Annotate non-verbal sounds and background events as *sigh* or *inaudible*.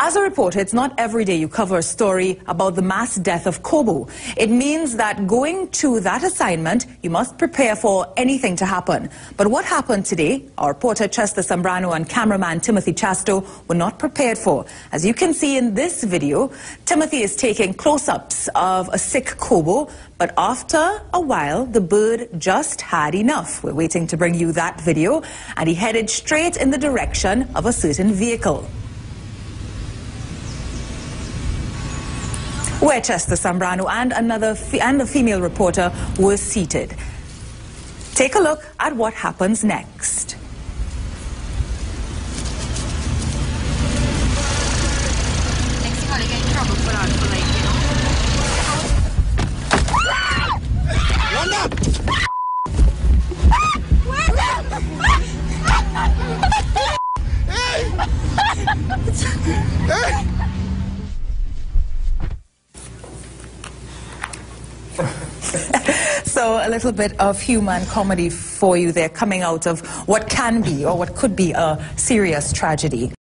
As a reporter, it's not every day you cover a story about the mass death of corbeau. It means that going to that assignment, you must prepare for anything to happen. But what happened today, our reporter Chester Sambrano and cameraman Timothy Chasto were not prepared for. As you can see in this video, Timothy is taking close-ups of a sick corbeau, but after a while, the bird just had enough. We're waiting to bring you that video, and he headed straight in the direction of a certain vehicle. Where Chester Sambrano and another and a female reporter were seated. Take a look at what happens next. *laughs* so a little bit of human comedy for you there coming out of what can be or what could be a serious tragedy.